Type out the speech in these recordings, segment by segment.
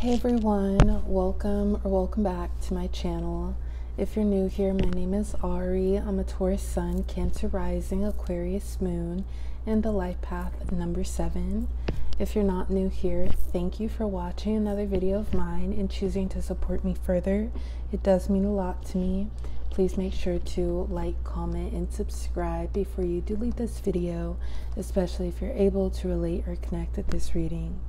Hey everyone, welcome or welcome back to my channel. If you're new here, my name is Ari. I'm a Taurus Sun, Cancer Rising, Aquarius Moon, and the Life Path number seven. If you're not new here, thank you for watching another video of mine and choosing to support me further. It does mean a lot to me. Please make sure to like, comment, and subscribe before you delete this video, especially if you're able to relate or connect with this reading.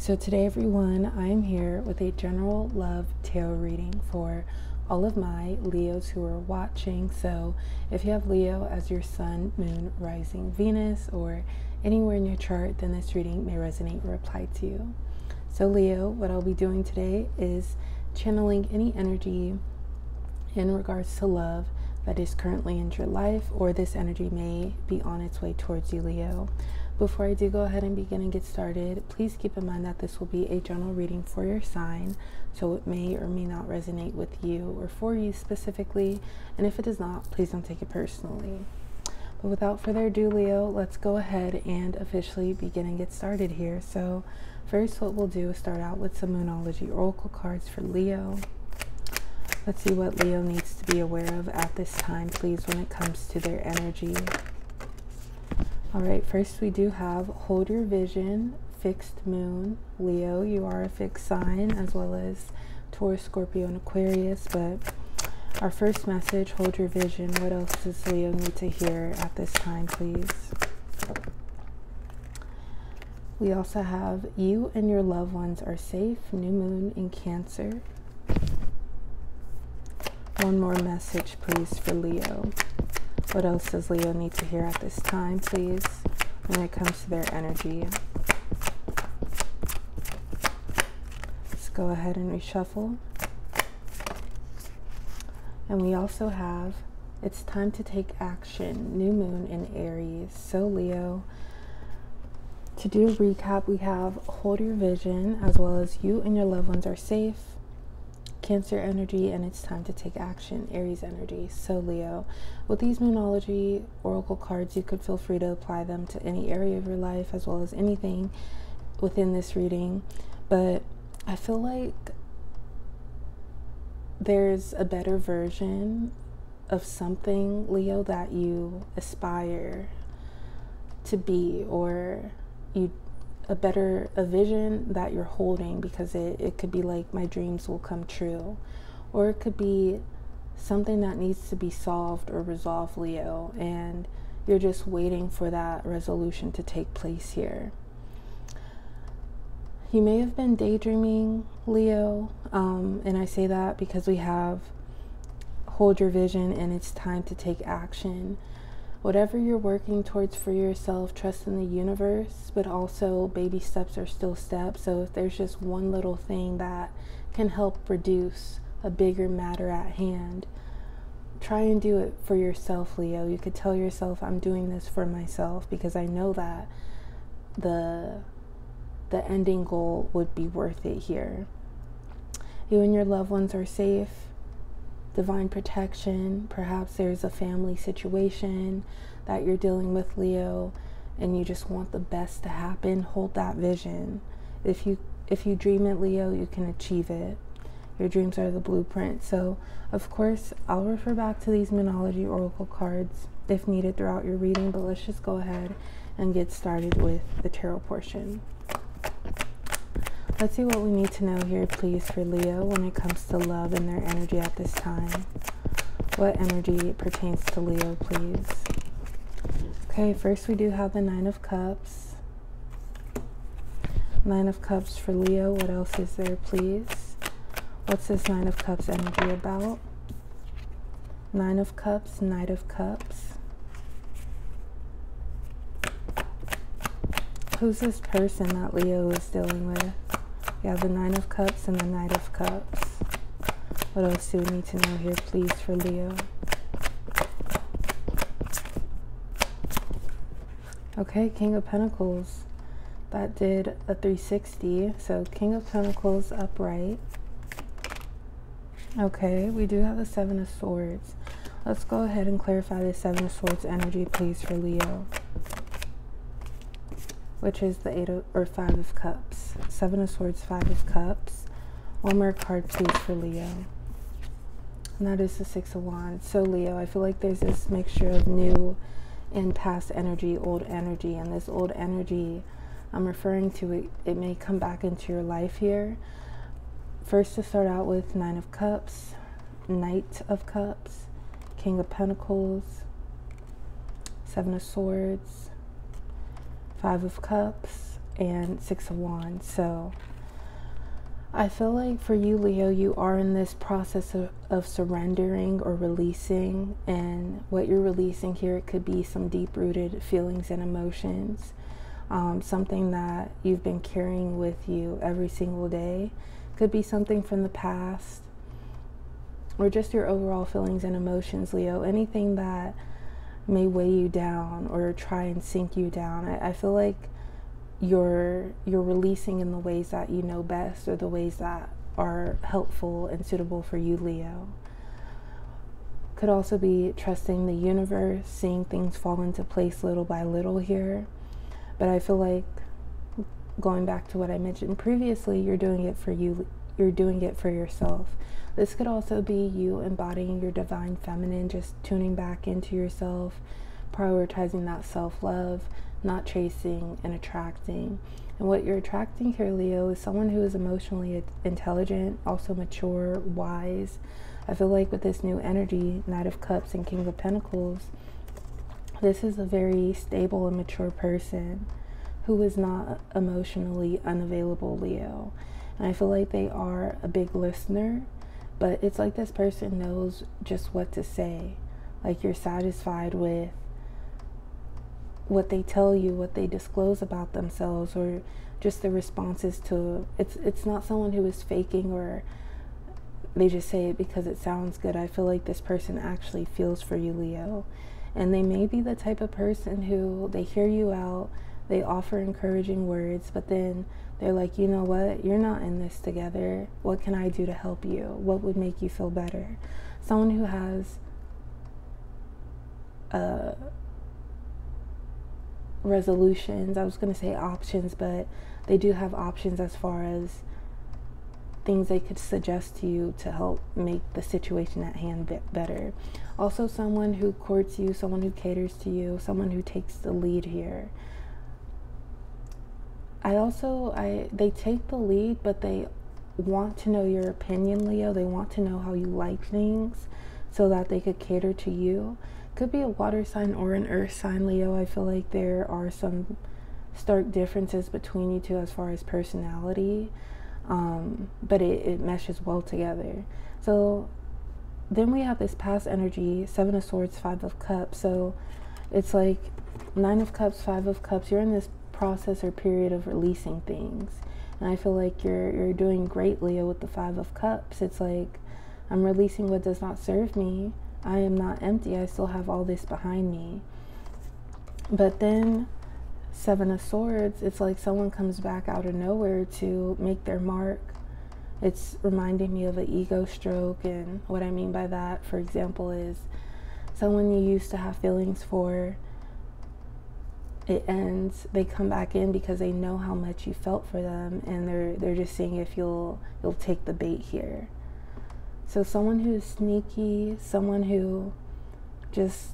So today everyone, I'm here with a general love tarot reading for all of my Leos who are watching. So if you have Leo as your sun, moon, rising, Venus, or anywhere in your chart, then this reading may resonate or apply to you. So Leo, what I'll be doing today is channeling any energy in regards to love that is currently in your life, or this energy may be on its way towards you, Leo. Before I do go ahead and begin and get started, please keep in mind that this will be a general reading for your sign, so it may or may not resonate with you or for you specifically. And if it does not, please don't take it personally. But without further ado, Leo, let's go ahead and officially begin and get started here. So, first, what we'll do is start out with some Moonology Oracle cards for Leo. Let's see what Leo needs to be aware of at this time, please, when it comes to their energy. All right, first we do have hold your vision, fixed moon, Leo. You are a fixed sign as well as Taurus, Scorpio, and Aquarius. But our first message, hold your vision. What else does Leo need to hear at this time, please? We also have you and your loved ones are safe, new moon in Cancer. One more message, please, for Leo. What else does Leo need to hear at this time, please, when it comes to their energy? Let's go ahead and reshuffle. And we also have it's time to take action, new moon in Aries. So, Leo, to do a recap, we have hold your vision as well as you and your loved ones are safe. Cancer energy, and it's time to take action. Aries energy. So, Leo, with these Moonology Oracle cards, you could feel free to apply them to any area of your life as well as anything within this reading. But I feel like there's a better version of something, Leo, that you aspire to be or you a better a vision that you're holding because it, it could be like my dreams will come true. Or it could be something that needs to be solved or resolved leo and you're just waiting for that resolution to take place here. You may have been daydreaming leo um, and i say that because we have hold your vision and it's time to take action whatever you're working towards for yourself, trust in the universe, but also baby steps are still steps. So if there's just one little thing that can help reduce a bigger matter at hand, try and do it for yourself, Leo. You could tell yourself, I'm doing this for myself because I know that the the ending goal would be worth it here. You and your loved ones are safe divine protection. Perhaps there's a family situation that you're dealing with, Leo, and you just want the best to happen. Hold that vision. If you if you dream it, Leo, you can achieve it. Your dreams are the blueprint. So, of course, I'll refer back to these Moonology Oracle cards if needed throughout your reading, but let's just go ahead and get started with the tarot portion. Let's see what we need to know here, please, for Leo when it comes to love and their energy at this time. What energy pertains to Leo, please? Okay, first we do have the Nine of Cups. Nine of Cups for Leo. What else is there, please? What's this Nine of Cups energy about? Nine of Cups, Knight of Cups. Who's this person that Leo is dealing with? We have the Nine of Cups and the Knight of Cups. What else do we need to know here, please, for Leo? Okay, King of Pentacles. That did a 360. So, King of Pentacles upright. Okay, we do have the Seven of Swords. Let's go ahead and clarify the Seven of Swords energy, please, for Leo. Which is the eight of, or five of cups. Seven of swords, five of cups. One more card, please, for Leo. And that is the six of wands. So Leo, I feel like there's this mixture of new and past energy, old energy, and this old energy I'm referring to it, it may come back into your life here. First, to start out with Nine of Cups, Knight of Cups, King of Pentacles, Seven of Swords, Five of Cups, and Six of Wands. So, I feel like for you, Leo, you are in this process of, of surrendering or releasing. And what you're releasing here, it could be some deep rooted feelings and emotions um, something that you've been carrying with you every single day. Could be something from the past or just your overall feelings and emotions, Leo. Anything that may weigh you down or try and sink you down. I, I feel like you're you're releasing in the ways that you know best or the ways that are helpful and suitable for you, Leo. Could also be trusting the universe, seeing things fall into place little by little here. But I feel like going back to what I mentioned previously, you're doing it for you, you're doing it for yourself. This could also be you embodying your divine feminine, just tuning back into yourself, prioritizing that self love, not chasing and attracting. And what you're attracting here, Leo, is someone who is emotionally intelligent, also mature, wise. I feel like with this new energy, Knight of Cups and King of Pentacles, this is a very stable and mature person who is not emotionally unavailable, Leo. I feel like they are a big listener, but it's like this person knows just what to say. Like you're satisfied with what they tell you, what they disclose about themselves, or just the responses to it's it's not someone who is faking or they just say it because it sounds good. I feel like this person actually feels for you, Leo. And they may be the type of person who they hear you out, they offer encouraging words, but then they're like, you know what, you're not in this together. What can I do to help you? What would make you feel better? Someone who has uh, resolutions, I was going to say options, but they do have options as far as things they could suggest to you to help make the situation at hand better. Also, someone who courts you, someone who caters to you, someone who takes the lead here. I also I they take the lead, but they want to know your opinion, Leo. They want to know how you like things so that they could cater to you. Could be a water sign or an earth sign, Leo. I feel like there are some stark differences between you two as far as personality um, but it, it meshes well together. So then we have this past energy, Seven of Swords, Five of Cups. So it's like Nine of Cups, Five of Cups. You're in this process or period of releasing things. And I feel like you're you're doing great, Leo, with the Five of Cups. It's like I'm releasing what does not serve me. I am not empty. I still have all this behind me. But then Seven of Swords, it's like someone comes back out of nowhere to make their mark. It's reminding me of an ego stroke, and what I mean by that, for example, is someone you used to have feelings for. It ends. They come back in because they know how much you felt for them, and they're they're just seeing if you'll you'll take the bait here. So someone who's sneaky, someone who just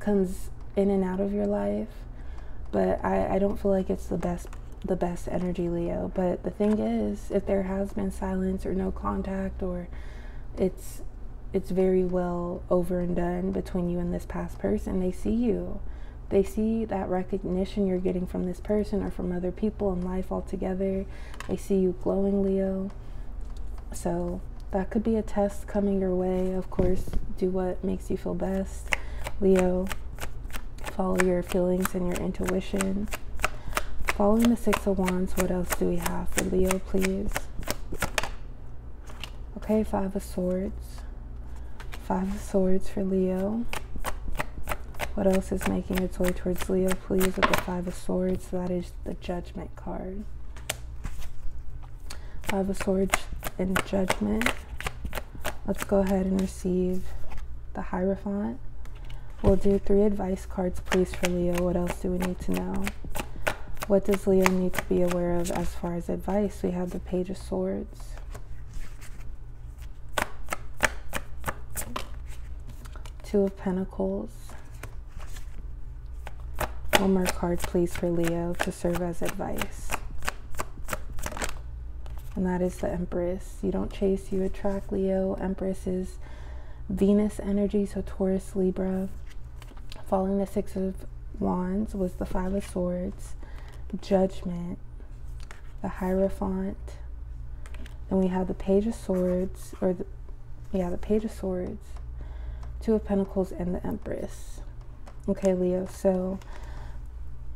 comes in and out of your life but I, I don't feel like it's the best the best energy leo but the thing is if there has been silence or no contact or it's it's very well over and done between you and this past person they see you they see that recognition you're getting from this person or from other people in life altogether they see you glowing leo so that could be a test coming your way of course do what makes you feel best leo follow your feelings and your intuition. Following the Six of Wands, what else do we have for Leo, please? Okay, Five of Swords. Five of Swords for Leo. What else is making its way towards Leo, please, with the Five of Swords? That is the Judgment card. Five of Swords and Judgment. Let's go ahead and receive the Hierophant. We'll do three advice cards, please, for Leo. What else do we need to know? What does Leo need to be aware of as far as advice? We have the Page of Swords. Two of Pentacles. One more card, please, for Leo to serve as advice. And that is the Empress. You don't chase, you attract, Leo. Empress is Venus energy, so Taurus, Libra. Following the Six of Wands was the Five of Swords, Judgment, the Hierophant. Then we have the Page of Swords, or the, yeah, the Page of Swords, Two of Pentacles, and the Empress. Okay, Leo, so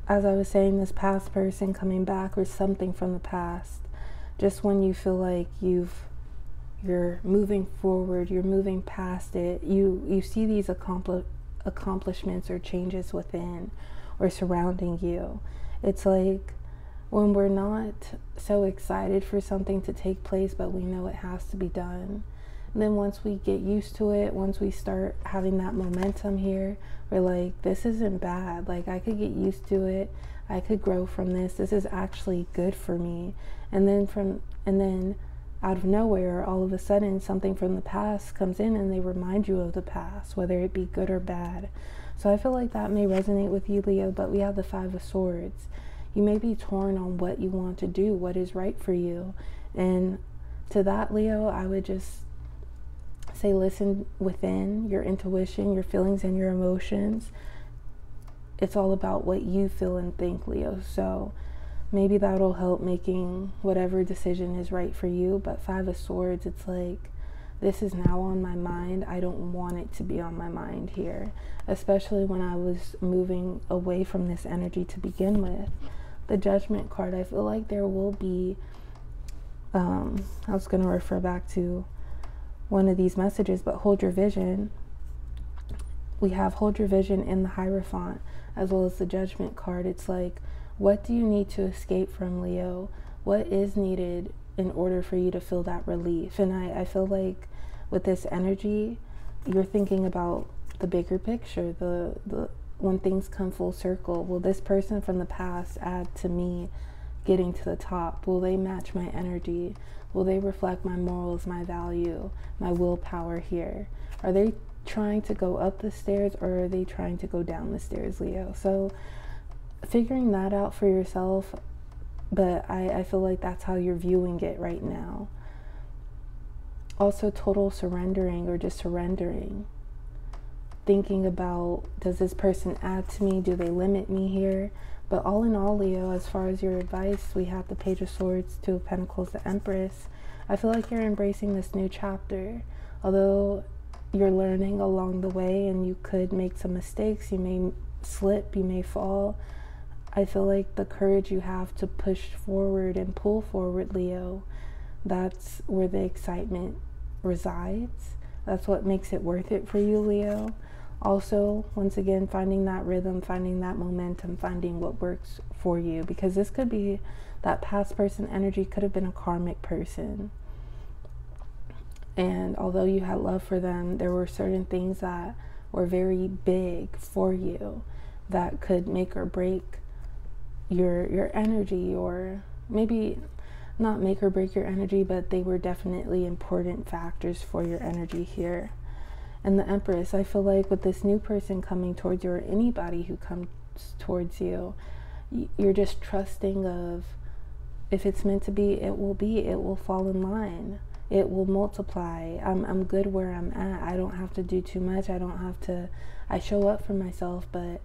as I was saying, this past person coming back or something from the past, just when you feel like you've you're moving forward, you're moving past it, you you see these accompli- accomplishments or changes within or surrounding you. It's like when we're not so excited for something to take place, but we know it has to be done then once we get used to it, once we start having that momentum here, we're like, this isn't bad. Like, I could get used to it. I could grow from this. This is actually good for me. And then from, and then out of nowhere, all of a sudden, something from the past comes in and they remind you of the past, whether it be good or bad. So I feel like that may resonate with you, Leo, but we have the Five of Swords. You may be torn on what you want to do, what is right for you. And to that, Leo, I would just say listen within your intuition, your feelings, and your emotions. It's all about what you feel and think, Leo. So maybe that'll help making whatever decision is right for you. But Five of Swords, it's like this is now on my mind. I don't want it to be on my mind here, especially when I was moving away from this energy to begin with. The Judgment card, I feel like there will be. Um, I was going to refer back to one of these messages, but hold your vision. We have hold your vision in the Hierophant as well as the Judgment card. It's like, what do you need to escape from, Leo? What is needed in order for you to feel that relief? And I, I feel like with this energy, you're thinking about the bigger picture, the, the when things come full circle. Will this person from the past add to me getting to the top? Will they match my energy? Will they reflect my morals, my value, my willpower here? Are they trying to go up the stairs or are they trying to go down the stairs, Leo? So figuring that out for yourself, but I, I feel like that's how you're viewing it right now. Also, total surrendering or just surrendering. Thinking about does this person add to me? Do they limit me here? But all in all, Leo, as far as your advice, we have the Page of Swords, Two of Pentacles, the Empress. I feel like you're embracing this new chapter. Although you're learning along the way and you could make some mistakes, you may slip, you may fall. I feel like the courage you have to push forward and pull forward, Leo, that's where the excitement resides. That's what makes it worth it for you, Leo. Also, once again, finding that rhythm, finding that momentum, finding what works for you. Because this could be that past person energy, could have been a karmic person. And although you had love for them, there were certain things that were very big for you that could make or break your your energy or maybe not make or break your energy, but they were definitely important factors for your energy here and the Empress. I feel like with this new person coming towards you, or anybody who comes towards you, you're just trusting of if it's meant to be, it will be, it will fall in line, it will multiply. I'm, I'm good where I'm at. I don't have to do too much. I don't have to, I show up for myself, but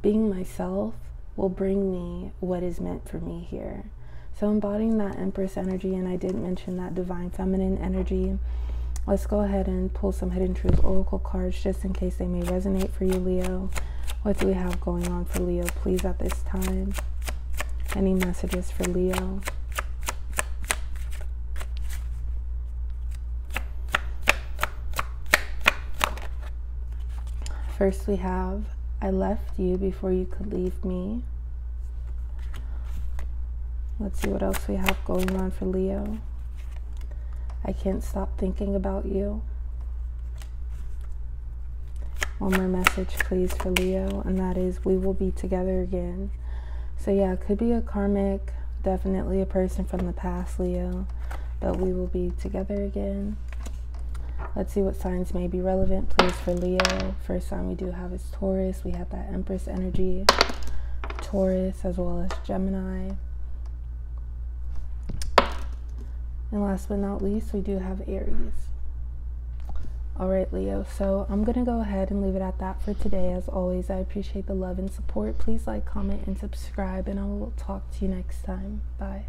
being myself will bring me what is meant for me here. So embodying that Empress energy, and I did mention that divine feminine energy Let's go ahead and pull some Hidden Truth Oracle cards just in case they may resonate for you, Leo. What do we have going on for Leo, please, at this time? Any messages for Leo? First, we have I left you before you could leave me. Let's see what else we have going on for Leo. I can't stop thinking about you. One more message, please, for Leo, and that is we will be together again. So, yeah, it could be a karmic, definitely a person from the past, Leo, but we will be together again. Let's see what signs may be relevant, please, for Leo. First sign we do have is Taurus. We have that Empress energy, Taurus, as well as Gemini. And last but not least, we do have Aries. All right, Leo. So I'm going to go ahead and leave it at that for today. As always, I appreciate the love and support. Please like, comment, and subscribe, and I will talk to you next time. Bye.